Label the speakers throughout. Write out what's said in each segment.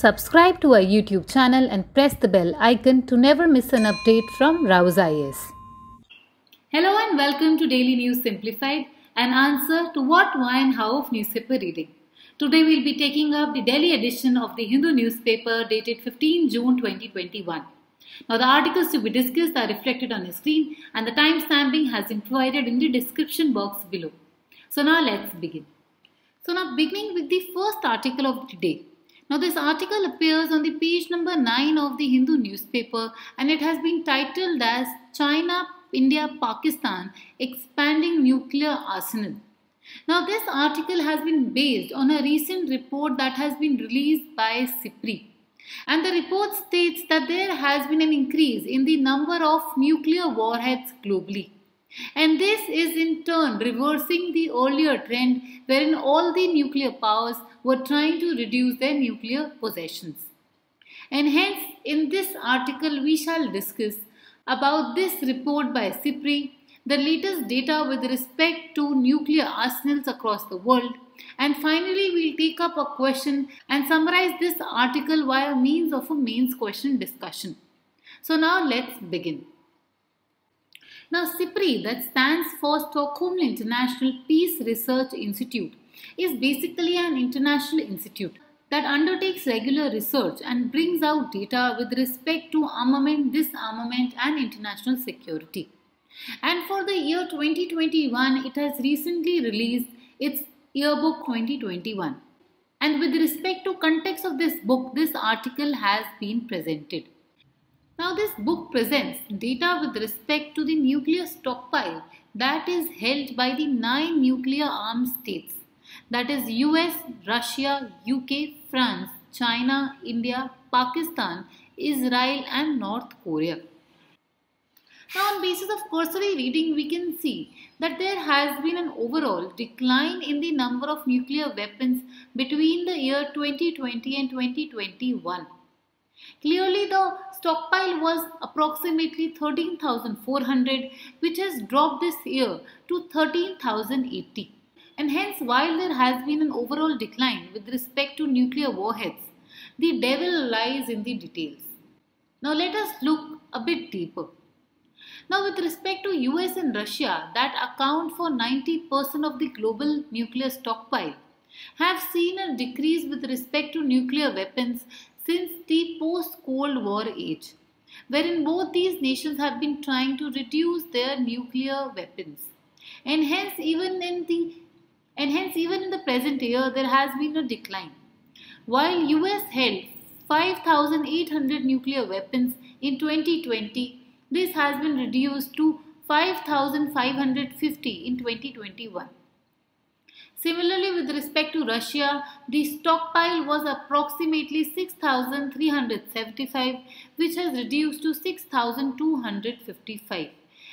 Speaker 1: Subscribe to our YouTube channel and press the bell icon to never miss an update from Rau's IAS. Hello and welcome to Daily News Simplified, an answer to what, why, and how of newspaper reading. Today we'll be taking up the Delhi edition of the Hindu newspaper dated 15 June 2021. Now the articles to be discussed are reflected on the screen and the time stamping has been provided in the description box below. So now let's begin. So now beginning with the first article of the day. Now this article appears on the page number 9 of the Hindu newspaper and it has been titled as China, India, Pakistan expanding nuclear arsenal. Now this article has been based on a recent report that has been released by SIPRI. And the report states that there has been an increase in the number of nuclear warheads globally. And this is in turn reversing the earlier trend wherein all the nuclear powers were trying to reduce their nuclear possessions. And hence, in this article, we shall discuss about this report by SIPRI, the latest data with respect to nuclear arsenals across the world, and finally, we'll take up a question and summarize this article via means of a mains question discussion. So now let's begin. Now, SIPRI, that stands for Stockholm International Peace Research Institute, is basically an international institute that undertakes regular research and brings out data with respect to armament, disarmament, and international security. And for the year 2021, it has recently released its Yearbook 2021. And with respect to context of this book, this article has been presented. Now this book presents data with respect to the nuclear stockpile that is held by the nine nuclear armed states that is US, Russia, UK, France, China, India, Pakistan, Israel and North Korea. Now on basis of cursory reading we can see that there has been an overall decline in the number of nuclear weapons between the year 2020 and 2021. Clearly the stockpile was approximately 13,400 which has dropped this year to 13,080. And hence, while there has been an overall decline with respect to nuclear warheads, the devil lies in the details. Now, let us look a bit deeper. Now, with respect to US and Russia, that account for 90% of the global nuclear stockpile, have seen a decrease with respect to nuclear weapons since the post Cold War age, wherein both these nations have been trying to reduce their nuclear weapons. And hence, even in the and hence even in the present year there has been a decline. While US held 5800 nuclear weapons in 2020, this has been reduced to 5550 in 2021. Similarly, with respect to Russia, the stockpile was approximately 6,375, which has reduced to 6,255.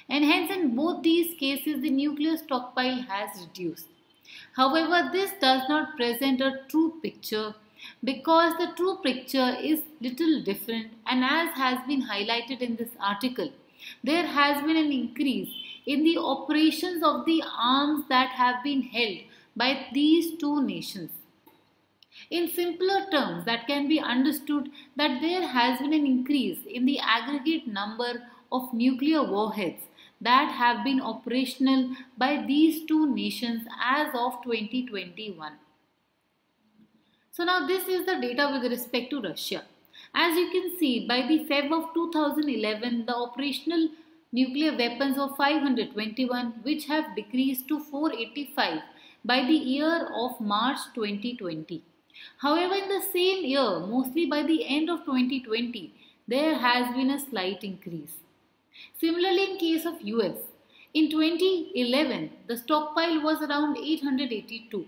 Speaker 1: And hence, in both these cases, the nuclear stockpile has reduced. However, this does not present a true picture because the true picture is little different and as has been highlighted in this article, there has been an increase in the operations of the arms that have been held by these two nations. In simpler terms, that can be understood that there has been an increase in the aggregate number of nuclear warheads that have been operational by these two nations as of 2021. So now this is the data with respect to Russia. As you can see, by the Feb of 2011, the operational nuclear weapons of 521 which have decreased to 485 by the year of March 2020. However, in the same year, mostly by the end of 2020, there has been a slight increase. Similarly, in case of US, in 2011, the stockpile was around 882.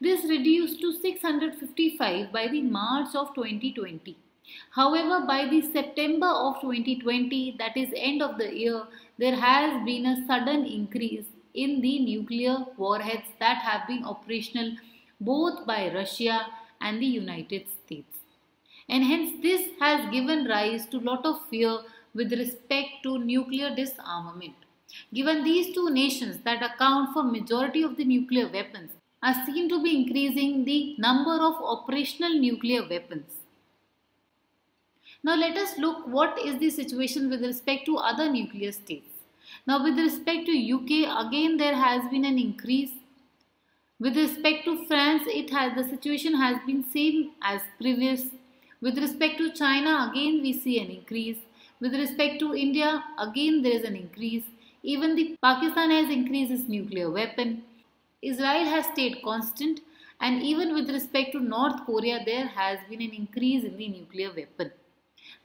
Speaker 1: This reduced to 655 by the March of 2020. However, by the September of 2020, that is end of the year, there has been a sudden increase in the nuclear warheads that have been operational both by Russia and the United States. And hence this has given rise to lot of fear with respect to nuclear disarmament. Given these two nations that account for majority of the nuclear weapons are seen to be increasing the number of operational nuclear weapons. Now let us look what is the situation with respect to other nuclear states. Now with respect to UK again there has been an increase. With respect to France it has the situation has been same as previous. With respect to China again we see an increase. With respect to India again there is an increase. Even the Pakistan has increased its nuclear weapon. Israel has stayed constant and even with respect to North Korea there has been an increase in the nuclear weapon.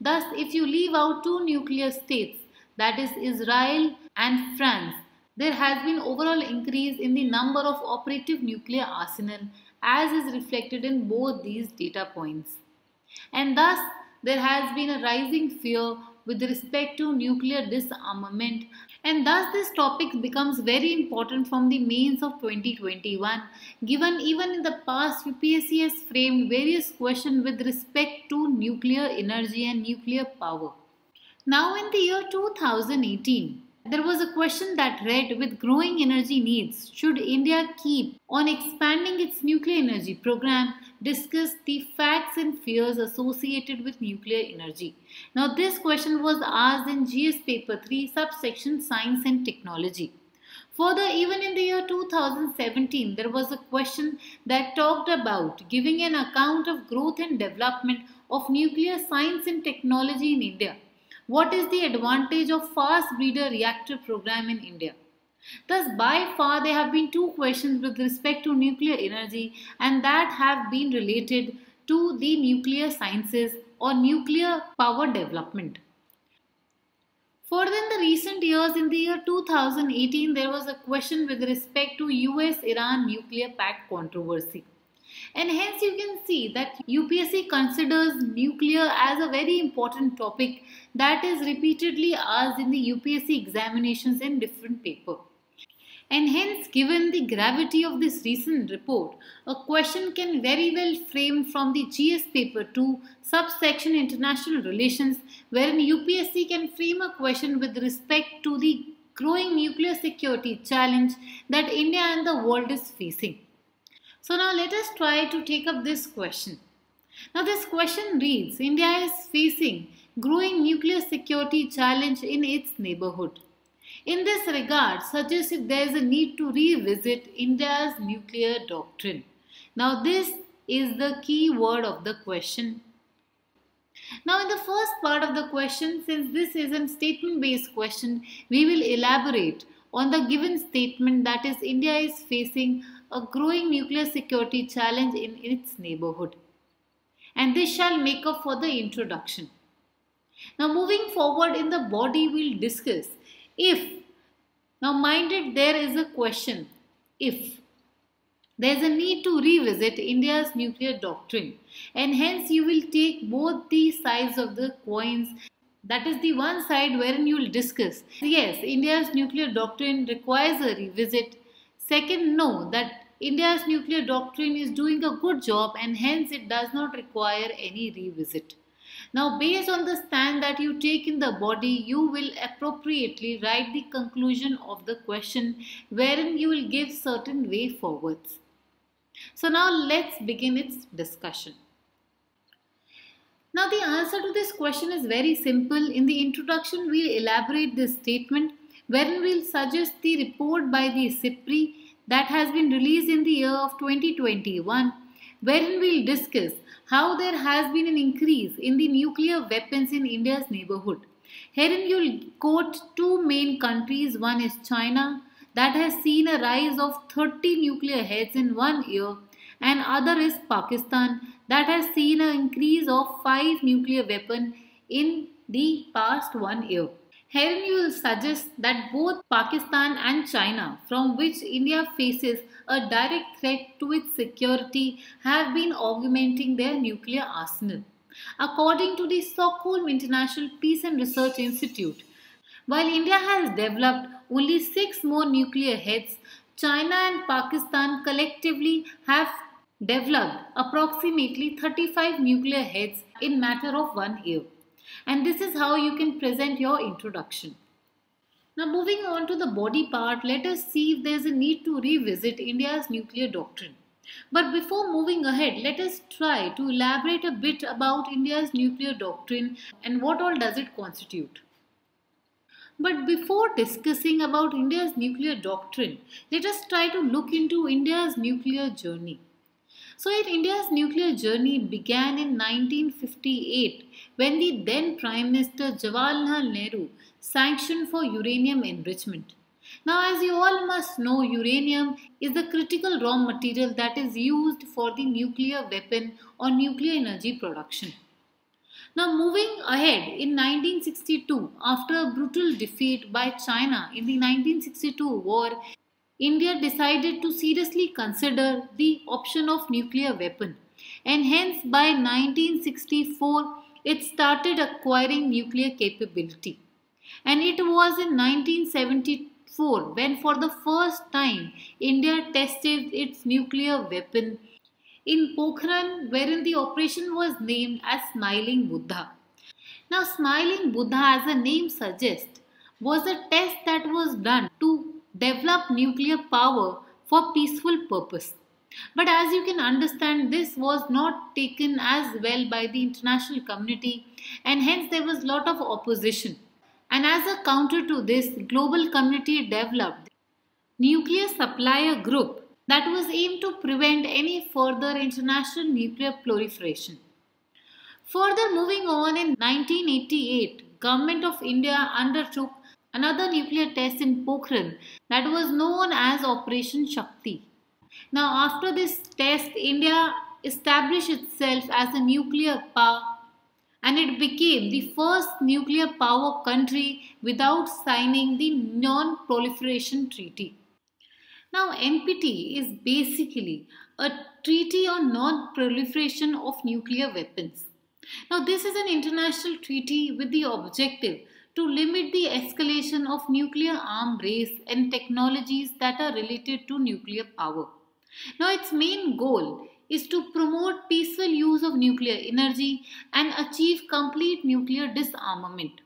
Speaker 1: Thus, if you leave out two nuclear states, that is Israel and France, there has been overall increase in the number of operative nuclear arsenal as is reflected in both these data points. And thus, there has been a rising fear with respect to nuclear disarmament and thus this topic becomes very important from the mains of 2021 given even in the past UPSC has framed various questions with respect to nuclear energy and nuclear power. Now in the year 2018 there was a question that read with growing energy needs, should India keep on expanding its nuclear energy program? Discuss the facts and fears associated with nuclear energy. Now, this question was asked in GS paper 3, subsection Science and Technology. Further, even in the year 2017, there was a question that talked about giving an account of growth and development of nuclear science and technology in India. What is the advantage of fast breeder reactor program in India? Thus, by far, there have been two questions with respect to nuclear energy and that have been related to the nuclear sciences or nuclear power development. Further in the recent years, in the year 2018, there was a question with respect to US-Iran nuclear pact controversy. And hence you can see that UPSC considers nuclear as a very important topic that is repeatedly asked in the UPSC examinations in different paper. And hence, given the gravity of this recent report, a question can very well frame from the GS paper to subsection international relations, wherein UPSC can frame a question with respect to the growing nuclear security challenge that India and the world is facing. So now let us try to take up this question. Now this question reads, India is facing growing nuclear security challenge in its neighborhood. In this regard, suggests if there is a need to revisit India's nuclear doctrine. Now this is the key word of the question. Now in the first part of the question, since this is a statement based question, we will elaborate on the given statement that is India is facing a growing nuclear security challenge in its neighborhood. And this shall make up for the introduction. Now moving forward in the body we'll discuss if. Now mind it there is a question if. There is a need to revisit India's nuclear doctrine and hence you will take both the sides of the coins that is the one side wherein you will discuss. Yes, India's nuclear doctrine requires a revisit Second, know that India's nuclear doctrine is doing a good job and hence it does not require any revisit. Now, based on the stand that you take in the body, you will appropriately write the conclusion of the question wherein you will give certain way forwards. So now let's begin its discussion. Now the answer to this question is very simple. In the introduction, we'll elaborate this statement wherein we'll suggest the report by the SIPRI that has been released in the year of 2021 wherein we'll discuss how there has been an increase in the nuclear weapons in India's neighborhood. Herein you'll quote two main countries. One is China that has seen a rise of 30 nuclear heads in one year and other is Pakistan that has seen an increase of 5 nuclear weapons in the past one year. You will suggest that both Pakistan and China, from which India faces a direct threat to its security, have been augmenting their nuclear arsenal. According to the Stockholm International Peace and Research Institute, while India has developed only six more nuclear heads, China and Pakistan collectively have developed approximately 35 nuclear heads in matter of one year. And this is how you can present your introduction. Now moving on to the body part, let us see if there is a need to revisit India's nuclear doctrine. But before moving ahead, let us try to elaborate a bit about India's nuclear doctrine and what all does it constitute. But before discussing about India's nuclear doctrine, let us try to look into India's nuclear journey. So, in India's nuclear journey began in 1958 when the then Prime Minister Jawaharlal Nehru sanctioned for uranium enrichment. Now, as you all must know, uranium is the critical raw material that is used for the nuclear weapon or nuclear energy production. Now, moving ahead in 1962, after a brutal defeat by China in the 1962 war, India decided to seriously consider the option of nuclear weapon and hence by 1964 it started acquiring nuclear capability. And it was in 1974 when for the first time India tested its nuclear weapon in Pokhran, wherein the operation was named as Smiling Buddha. Now, Smiling Buddha, as the name suggests, was a test that was done to develop nuclear power for peaceful purpose. But as you can understand, this was not taken as well by the international community, and hence there was lot of opposition. And as a counter to this, global community developed nuclear supplier group that was aimed to prevent any further international nuclear proliferation. Further moving on in 1988, Government of India undertook another nuclear test in Pokhran that was known as Operation Shakti. Now after this test, India established itself as a nuclear power and it became the first nuclear power country without signing the Non-Proliferation Treaty. Now, NPT is basically a treaty on non proliferation of nuclear weapons. Now, this is an international treaty with the objective to limit the escalation of nuclear arm race and technologies that are related to nuclear power. Now, its main goal is to promote peaceful use of nuclear energy and achieve complete nuclear disarmament.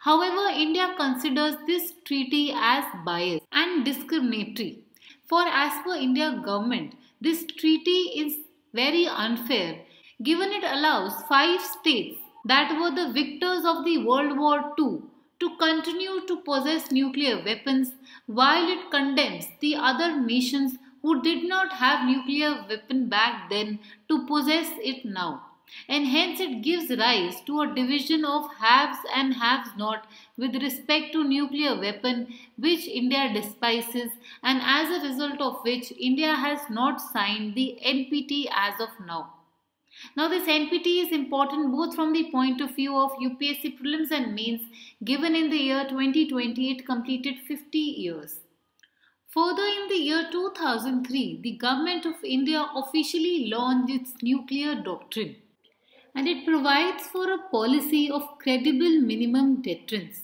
Speaker 1: However, India considers this treaty as biased and discriminatory for as per India government, this treaty is very unfair given it allows five states that were the victors of the World War II to continue to possess nuclear weapons while it condemns the other nations who did not have nuclear weapon back then to possess it now and hence it gives rise to a division of haves and haves not with respect to nuclear weapon which India despises and as a result of which India has not signed the NPT as of now. Now this NPT is important both from the point of view of UPSC prelims and mains given in the year 2020 it completed 50 years. Further in the year 2003 the government of India officially launched its nuclear doctrine and it provides for a policy of credible minimum deterrence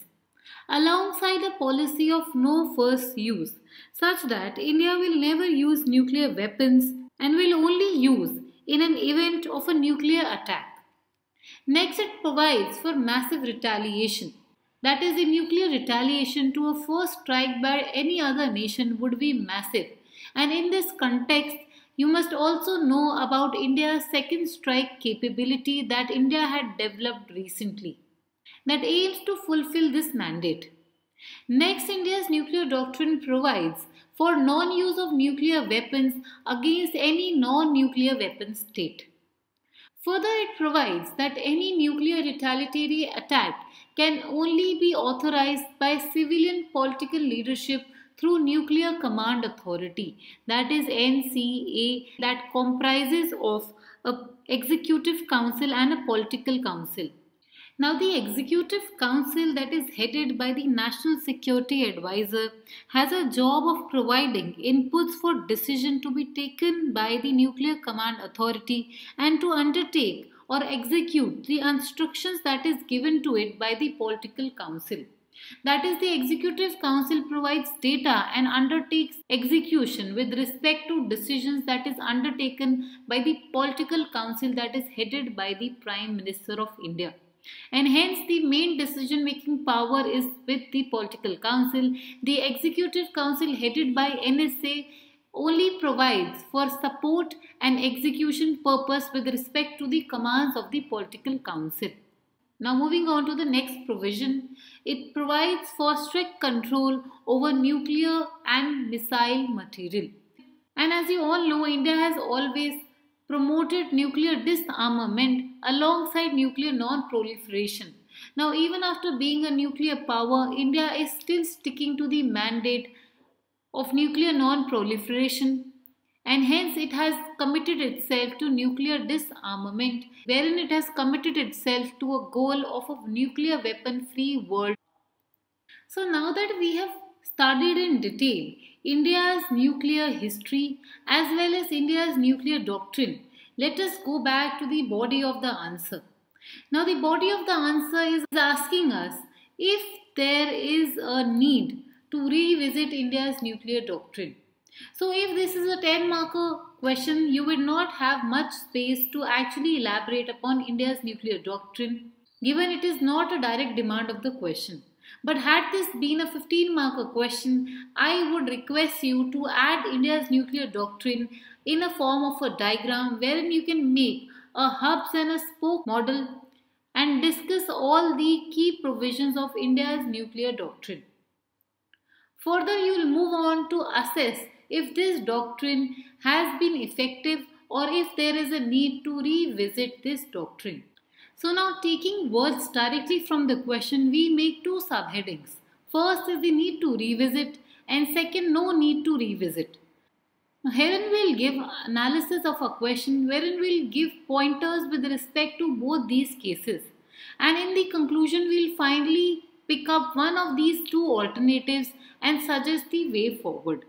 Speaker 1: alongside a policy of no first use such that India will never use nuclear weapons and will only use in an event of a nuclear attack. Next, it provides for massive retaliation. That is, a nuclear retaliation to a first strike by any other nation would be massive. And in this context, you must also know about India's second strike capability that India had developed recently that aims to fulfill this mandate. Next, India's nuclear doctrine provides for non-use of nuclear weapons against any non-nuclear weapon state. Further, it provides that any nuclear retaliatory attack can only be authorized by civilian political leadership through Nuclear Command Authority that is NCA that comprises of a executive council and a political council. Now, the Executive Council, that is headed by the National Security Advisor, has a job of providing inputs for decision to be taken by the Nuclear Command Authority and to undertake or execute the instructions that is given to it by the Political Council. That is, the Executive Council provides data and undertakes execution with respect to decisions that is undertaken by the Political Council that is headed by the Prime Minister of India. And hence, the main decision making power is with the Political Council. The Executive Council, headed by NSA, only provides for support and execution purpose with respect to the commands of the political council. Now moving on to the next provision, it provides for strict control over nuclear and missile material. And as you all know, India has always promoted nuclear disarmament alongside nuclear non-proliferation. Now even after being a nuclear power, India is still sticking to the mandate of nuclear non-proliferation and hence it has committed itself to nuclear disarmament wherein it has committed itself to a goal of a nuclear weapon free world. So now that we have studied in detail India's nuclear history as well as India's nuclear doctrine, let us go back to the body of the answer. Now the body of the answer is asking us if there is a need to revisit India's nuclear doctrine. So if this is a 10 marker question, you would not have much space to actually elaborate upon India's nuclear doctrine given it is not a direct demand of the question. But had this been a 15 marker question, I would request you to add India's nuclear doctrine in a form of a diagram wherein you can make a hubs and a spoke model and discuss all the key provisions of India's nuclear doctrine. Further, you will move on to assess if this doctrine has been effective or if there is a need to revisit this doctrine. So now taking words directly from the question, we make two subheadings. First is the need to revisit and second no need to revisit. Herein we'll give analysis of a question wherein we'll give pointers with respect to both these cases. And in the conclusion we'll finally pick up one of these two alternatives and suggest the way forward.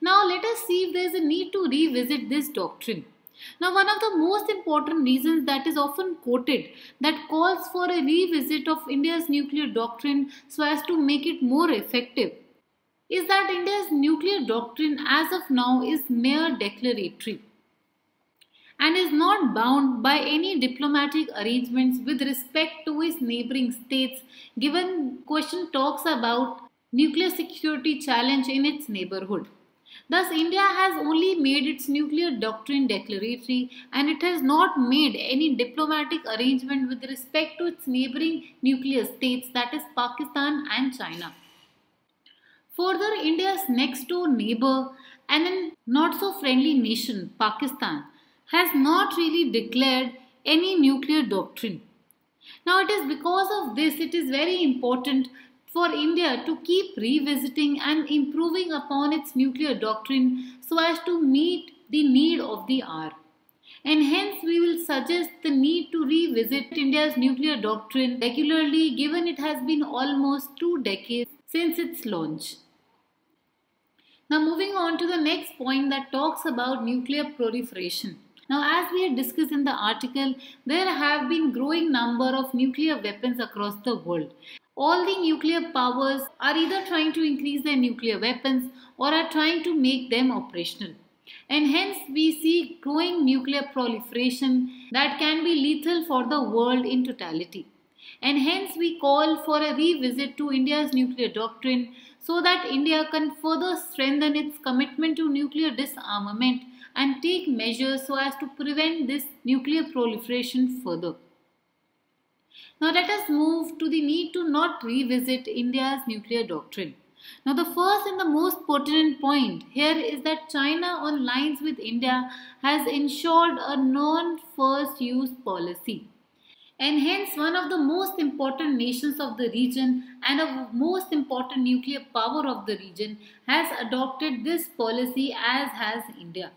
Speaker 1: Now let us see if there is a need to revisit this doctrine. Now one of the most important reasons that is often quoted that calls for a revisit of India's nuclear doctrine so as to make it more effective is that India's nuclear doctrine as of now is mere declaratory and is not bound by any diplomatic arrangements with respect to its neighboring states given question talks about nuclear security challenge in its neighborhood. Thus, India has only made its nuclear doctrine declaratory and it has not made any diplomatic arrangement with respect to its neighboring nuclear states that is Pakistan and China. Further, India's next door neighbor and a not so friendly nation, Pakistan, has not really declared any nuclear doctrine. Now, it is because of this it is very important for India to keep revisiting and improving upon its nuclear doctrine so as to meet the need of the hour. And hence, we will suggest the need to revisit India's nuclear doctrine regularly given it has been almost two decades since its launch. Now, moving on to the next point that talks about nuclear proliferation. Now, as we had discussed in the article, there have been growing number of nuclear weapons across the world all the nuclear powers are either trying to increase their nuclear weapons or are trying to make them operational. And hence we see growing nuclear proliferation that can be lethal for the world in totality. And hence we call for a revisit to India's nuclear doctrine so that India can further strengthen its commitment to nuclear disarmament and take measures so as to prevent this nuclear proliferation further. Now let us move to the need to not revisit India's nuclear doctrine. Now the first and the most pertinent point here is that China on lines with India has ensured a non-first use policy and hence one of the most important nations of the region and a most important nuclear power of the region has adopted this policy as has India.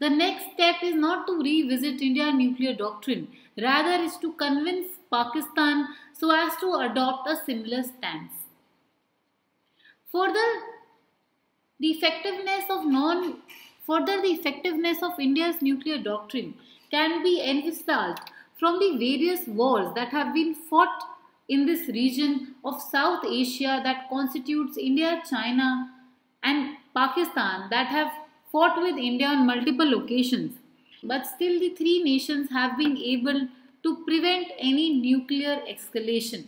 Speaker 1: The next step is not to revisit India nuclear doctrine, rather is to convince Pakistan so as to adopt a similar stance. Further, the effectiveness of non further the effectiveness of India's nuclear doctrine can be envisaged from the various wars that have been fought in this region of South Asia that constitutes India, China and Pakistan that have fought with India on multiple occasions. But still the three nations have been able to prevent any nuclear escalation.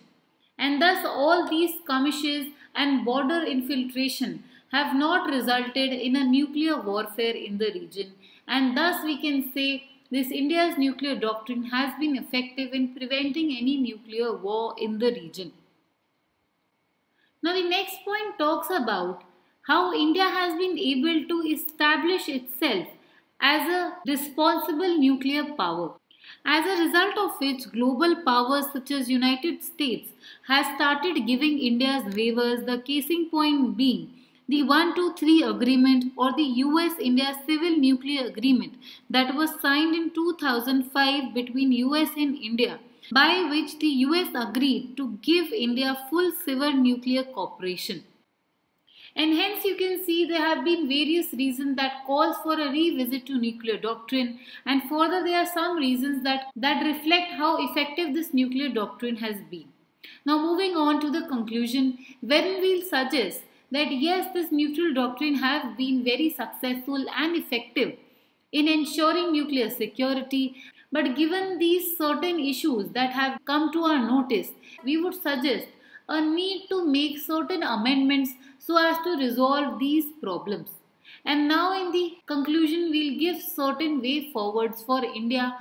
Speaker 1: And thus all these skirmishes and border infiltration have not resulted in a nuclear warfare in the region and thus we can say this India's nuclear doctrine has been effective in preventing any nuclear war in the region. Now the next point talks about how India has been able to establish itself as a responsible nuclear power. As a result of which global powers such as United States has started giving India's waivers the casing point being the 123 agreement or the US India civil nuclear agreement that was signed in 2005 between US and India by which the US agreed to give India full civil nuclear cooperation. And hence you can see there have been various reasons that calls for a revisit to nuclear doctrine and further there are some reasons that, that reflect how effective this nuclear doctrine has been. Now moving on to the conclusion, when we'll suggest that yes, this neutral doctrine has been very successful and effective in ensuring nuclear security. But given these certain issues that have come to our notice, we would suggest a need to make certain amendments so as to resolve these problems. And now in the conclusion, we'll give certain way forwards for India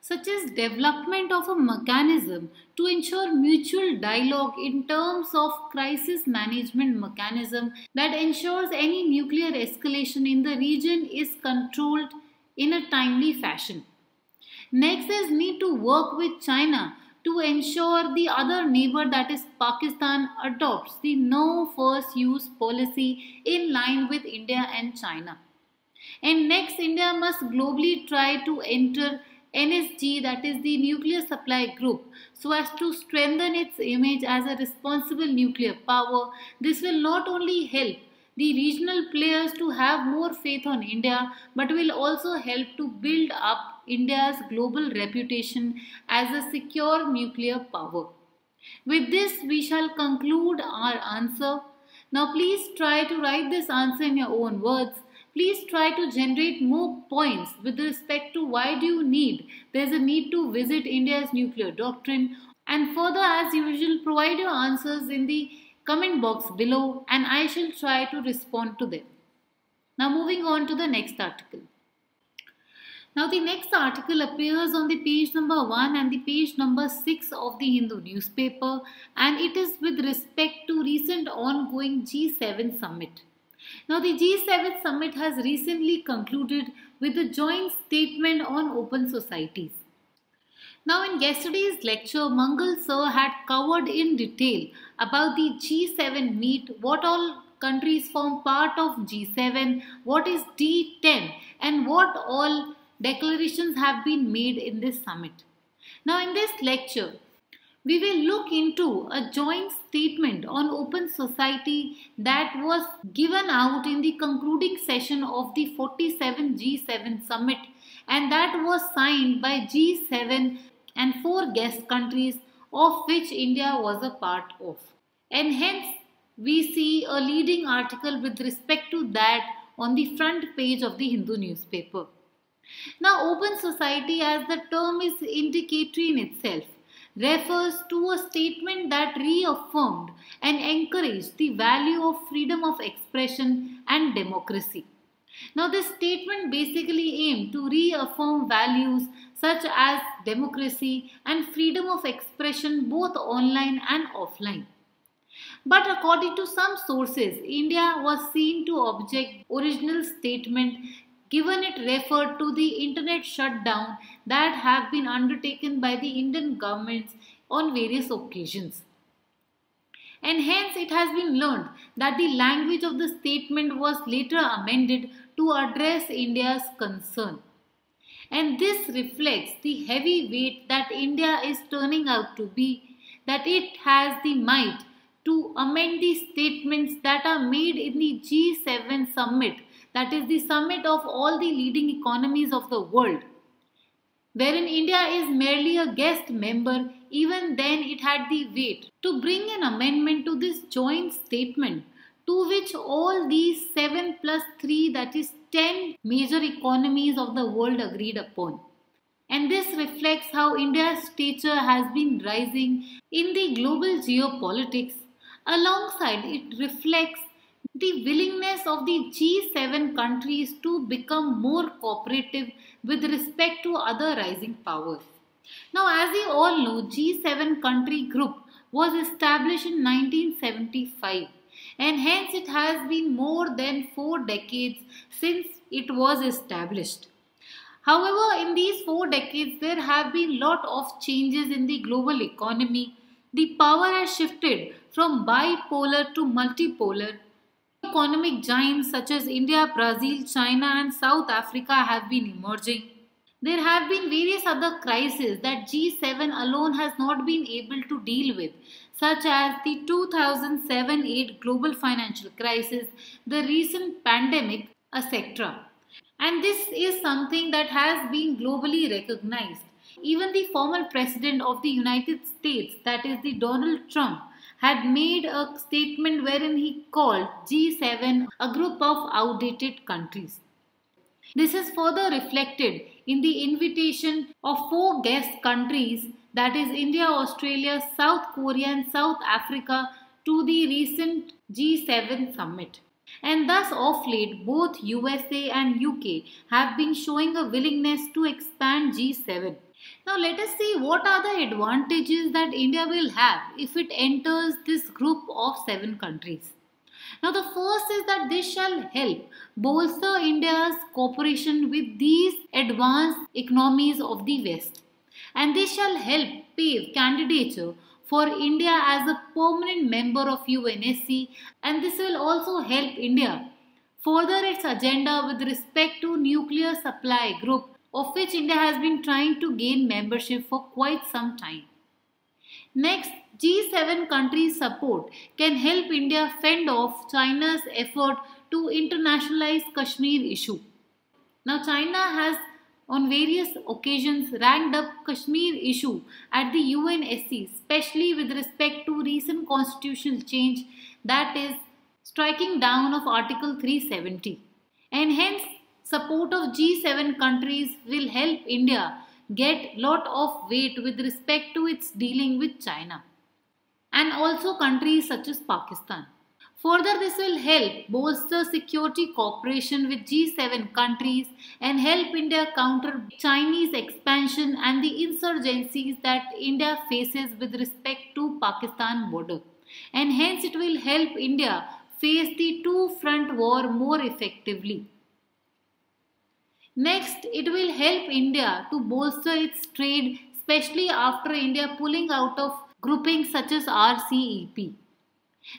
Speaker 1: such as development of a mechanism to ensure mutual dialogue in terms of crisis management mechanism that ensures any nuclear escalation in the region is controlled in a timely fashion. Next is need to work with China to ensure the other neighbor that is Pakistan adopts the no first use policy in line with India and China. And next India must globally try to enter NSG that is the nuclear supply group so as to strengthen its image as a responsible nuclear power. This will not only help the regional players to have more faith on India but will also help to build up India's global reputation as a secure nuclear power. With this, we shall conclude our answer. Now, please try to write this answer in your own words. Please try to generate more points with respect to why do you need. There's a need to visit India's nuclear doctrine. And further, as usual, provide your answers in the comment box below and I shall try to respond to them. Now, moving on to the next article. Now the next article appears on the page number 1 and the page number 6 of the Hindu newspaper and it is with respect to recent ongoing G7 summit. Now the G7 summit has recently concluded with a joint statement on open societies. Now in yesterday's lecture, Mangal sir had covered in detail about the G7 meet, what all countries form part of G7, what is D10 and what all declarations have been made in this summit. Now, in this lecture, we will look into a joint statement on open society that was given out in the concluding session of the 47 G7 summit and that was signed by G7 and four guest countries of which India was a part of. And hence we see a leading article with respect to that on the front page of the Hindu newspaper. Now, open society, as the term is indicatory in itself, refers to a statement that reaffirmed and encouraged the value of freedom of expression and democracy. Now, this statement basically aimed to reaffirm values such as democracy and freedom of expression both online and offline. But according to some sources, India was seen to object original statement given it referred to the internet shutdown that have been undertaken by the Indian governments on various occasions. And hence it has been learned that the language of the statement was later amended to address India's concern. And this reflects the heavy weight that India is turning out to be, that it has the might to amend the statements that are made in the G7 summit that is the summit of all the leading economies of the world. Wherein India is merely a guest member, even then it had the weight to bring an amendment to this joint statement to which all these 7 plus 3 that is 10 major economies of the world agreed upon. And this reflects how India's stature has been rising in the global geopolitics. Alongside, it reflects the willingness of the G7 countries to become more cooperative with respect to other rising powers. Now, as you all know, G7 country group was established in 1975 and hence it has been more than four decades since it was established. However, in these four decades, there have been lot of changes in the global economy. The power has shifted from bipolar to multipolar economic giants such as India, Brazil, China, and South Africa have been emerging. There have been various other crises that G7 alone has not been able to deal with, such as the 2007 8 global financial crisis, the recent pandemic, etc. And this is something that has been globally recognized. Even the former president of the United States, that is the Donald Trump, had made a statement wherein he called G7 a group of outdated countries. This is further reflected in the invitation of four guest countries that is India, Australia, South Korea and South Africa to the recent G7 summit. And thus of late both USA and UK have been showing a willingness to expand G7. Now let us see what are the advantages that India will have if it enters this group of seven countries. Now the first is that this shall help bolster India's cooperation with these advanced economies of the West. And this shall help pave candidature for India as a permanent member of UNSC and this will also help India further its agenda with respect to nuclear supply group of which India has been trying to gain membership for quite some time. Next, G7 countries' support can help India fend off China's effort to internationalize Kashmir issue. Now, China has on various occasions ranked up Kashmir issue at the UNSC, especially with respect to recent constitutional change that is striking down of Article 370. And hence, support of G7 countries will help India get lot of weight with respect to its dealing with China and also countries such as Pakistan. Further, this will help bolster security cooperation with G7 countries and help India counter Chinese expansion and the insurgencies that India faces with respect to Pakistan border. And hence it will help India face the two front war more effectively. Next, it will help India to bolster its trade, especially after India pulling out of groupings such as RCEP.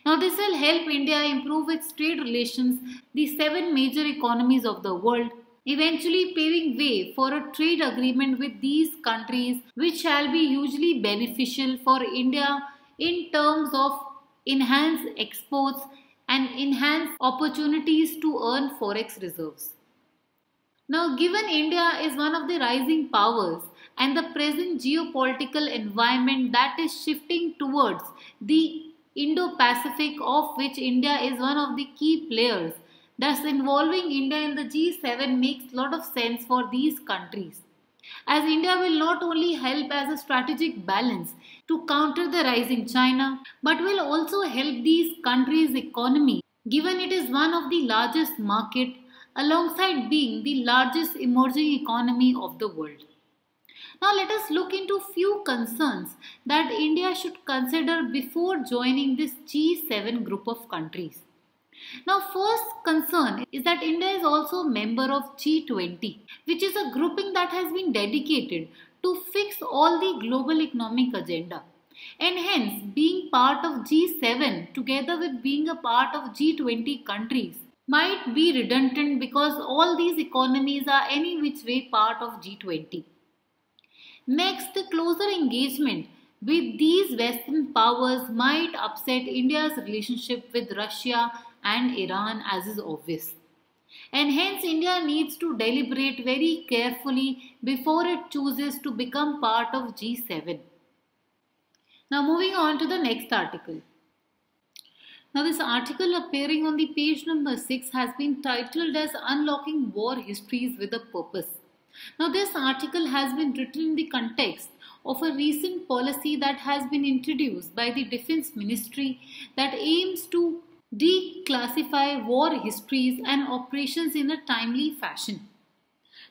Speaker 1: Now, this will help India improve its trade relations, the seven major economies of the world, eventually paving way for a trade agreement with these countries, which shall be hugely beneficial for India in terms of enhanced exports and enhanced opportunities to earn forex reserves. Now, given India is one of the rising powers and the present geopolitical environment that is shifting towards the Indo-Pacific of which India is one of the key players, thus involving India in the G7 makes a lot of sense for these countries. As India will not only help as a strategic balance to counter the rising China, but will also help these countries' economy given it is one of the largest market alongside being the largest emerging economy of the world. Now let us look into few concerns that India should consider before joining this G7 group of countries. Now first concern is that India is also a member of G20 which is a grouping that has been dedicated to fix all the global economic agenda. And hence being part of G7 together with being a part of G20 countries might be redundant because all these economies are any which way part of G20. Next, the closer engagement with these Western powers might upset India's relationship with Russia and Iran as is obvious. And hence India needs to deliberate very carefully before it chooses to become part of G7. Now moving on to the next article. Now, this article appearing on the page number 6 has been titled as Unlocking War Histories with a Purpose. Now, this article has been written in the context of a recent policy that has been introduced by the Defense Ministry that aims to declassify war histories and operations in a timely fashion.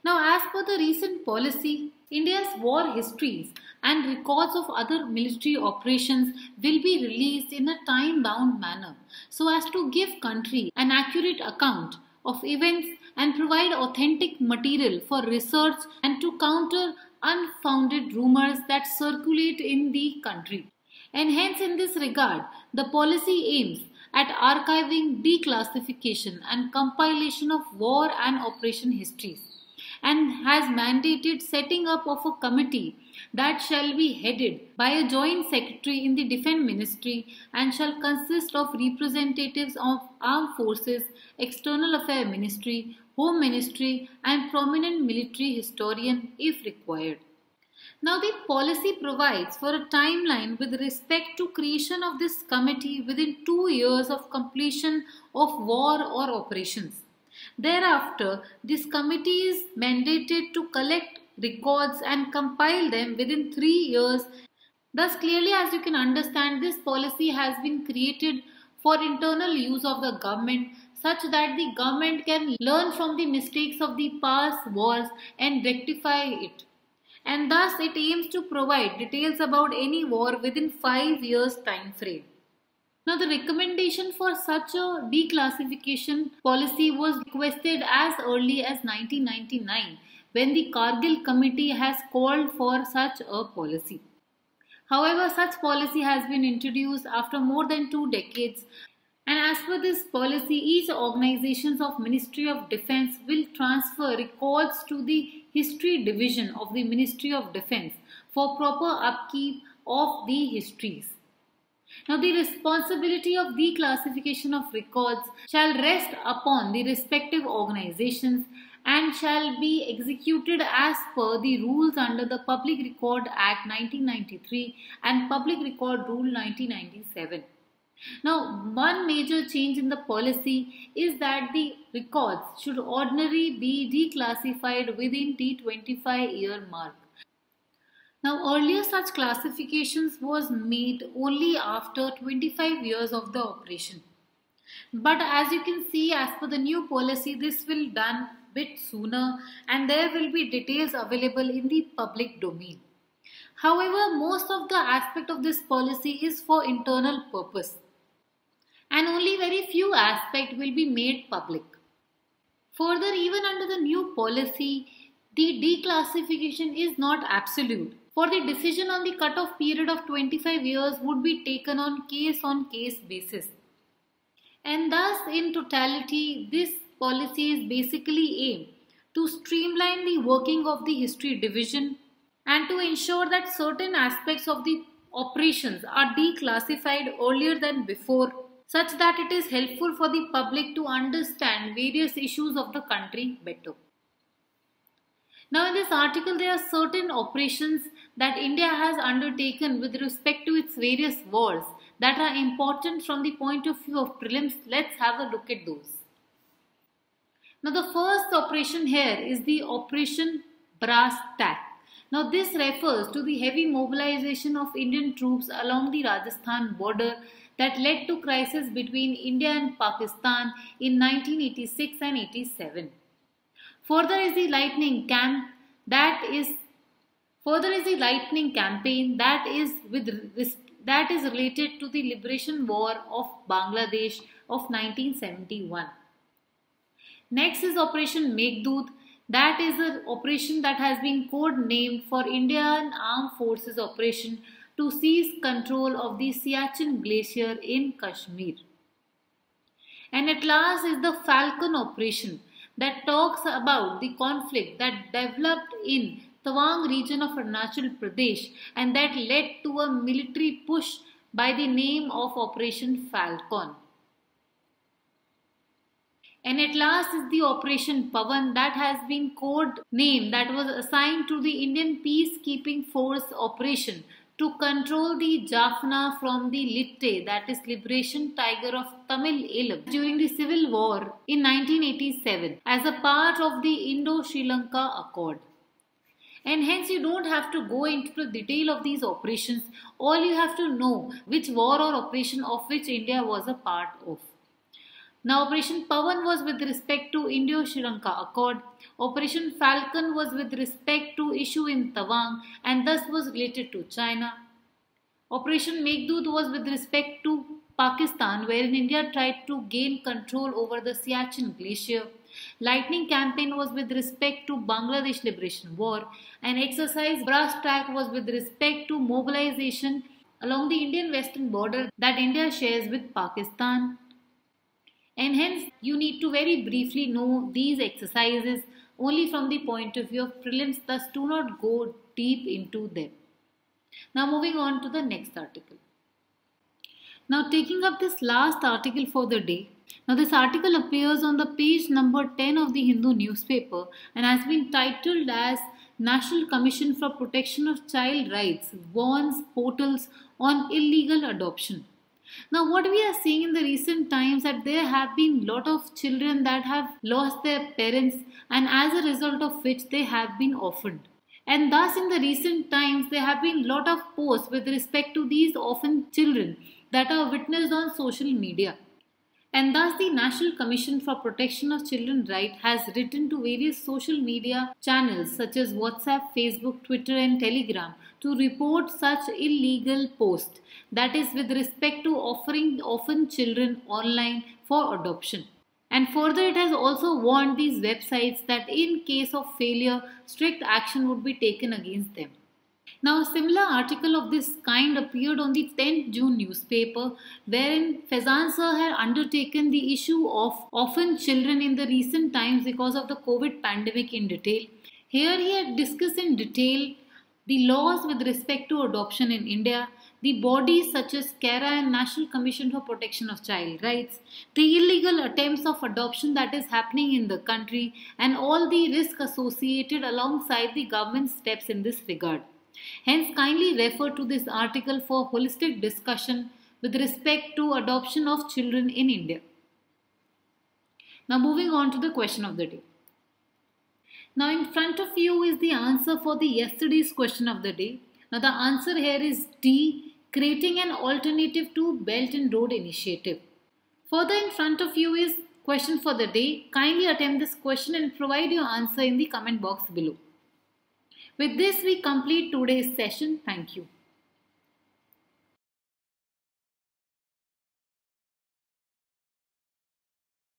Speaker 1: Now, as per the recent policy, India's war histories and records of other military operations will be released in a time bound manner so as to give country an accurate account of events and provide authentic material for research and to counter unfounded rumors that circulate in the country. And hence, in this regard, the policy aims at archiving declassification and compilation of war and operation histories and has mandated setting up of a committee that shall be headed by a joint secretary in the defense ministry and shall consist of representatives of armed forces external affairs ministry home ministry and prominent military historian if required now the policy provides for a timeline with respect to creation of this committee within 2 years of completion of war or operations. Thereafter, this committee is mandated to collect records and compile them within 3 years. Thus clearly as you can understand this policy has been created for internal use of the government such that the government can learn from the mistakes of the past wars and rectify it and thus it aims to provide details about any war within 5 years time frame. Now the recommendation for such a declassification policy was requested as early as 1999 when the Kargil committee has called for such a policy. However, such policy has been introduced after more than two decades and as per this policy, each organizations of Ministry of Defense will transfer records to the History Division of the Ministry of Defense for proper upkeep of the histories. Now, the responsibility of the classification of records shall rest upon the respective organizations and shall be executed as per the rules under the Public Record Act 1993 and Public Record Rule 1997. Now, one major change in the policy is that the records should ordinarily be declassified within the 25 year mark. Now, earlier such classifications was made only after 25 years of the operation. But as you can see, as per the new policy, this will done bit sooner and there will be details available in the public domain. However, most of the aspect of this policy is for internal purpose and only very few aspect will be made public. Further, even under the new policy, the declassification is not absolute. For the decision on the cutoff period of 25 years would be taken on case on case basis. And thus, in totality, this policy is basically aimed to streamline the working of the history division and to ensure that certain aspects of the operations are declassified earlier than before such that it is helpful for the public to understand various issues of the country better. Now in this article there are certain operations that India has undertaken with respect to its various wars that are important from the point of view of prelims. Let's have a look at those. Now the first operation here is the Operation Brass Tack. Now this refers to the heavy mobilization of Indian troops along the Rajasthan border that led to crisis between India and Pakistan in 1986 and 87. Further is the lightning camp that is further is the lightning campaign that is with that is related to the liberation war of Bangladesh of 1971. Next is Operation Meghdoot that is an operation that has been code named for Indian Armed Forces Operation to seize control of the Siachen Glacier in Kashmir. And at last is the Falcon operation that talks about the conflict that developed in the Tawang region of Arunachal Pradesh and that led to a military push by the name of Operation Falcon. And at last is the Operation Pavan that has been code name that was assigned to the Indian Peacekeeping Force operation to control the Jaffna from the LTTE, that is Liberation Tiger of Tamil Eelam, during the Civil War in 1987 as a part of the Indo-Sri Lanka Accord. And hence you don't have to go into the detail of these operations. All you have to know which war or operation of which India was a part of. Now, Operation Pavan was with respect to Indo Sri Lanka Accord. Operation Falcon was with respect to issue in Tawang and thus was related to China. Operation Meghdoot was with respect to Pakistan, wherein India tried to gain control over the Siachen Glacier. Lightning campaign was with respect to Bangladesh Liberation War, and exercise Brass Track was with respect to mobilization along the Indian western border that India shares with Pakistan. And hence, you need to very briefly know these exercises only from the point of view of prelims, thus, do not go deep into them. Now, moving on to the next article. Now, taking up this last article for the day. Now, this article appears on the page number 10 of the Hindu newspaper and has been titled as National Commission for Protection of Child Rights warns portals on illegal adoption. Now, what we are seeing in the recent times that there have been lot of children that have lost their parents, and as a result of which they have been orphaned. And thus, in the recent times, there have been lot of posts with respect to these orphan children that are witnessed on social media. And thus, the National Commission for Protection of Children Right has written to various social media channels such as WhatsApp, Facebook, Twitter, and Telegram to report such illegal posts, that is, with respect to offering orphan children online for adoption. And further, it has also warned these websites that in case of failure, strict action would be taken against them. Now, a similar article of this kind appeared on the 10th June newspaper, wherein Faizan sir had undertaken the issue of orphan children in the recent times because of the COVID pandemic in detail. Here he had discussed in detail the laws with respect to adoption in India, the bodies such as CARA and National Commission for Protection of Child Rights, the illegal attempts of adoption that is happening in the country, and all the risk associated alongside the government's steps in this regard. Hence, kindly refer to this article for holistic discussion with respect to adoption of children in India. Now, moving on to the question of the day. Now, in front of you is the answer for the yesterday's question of the day. Now, the answer here is D, creating an alternative to Belt and Road Initiative. Further, in front of you is question for the day. Kindly attempt this question and provide your answer in the comment box below. With this, we complete today's session. Thank you.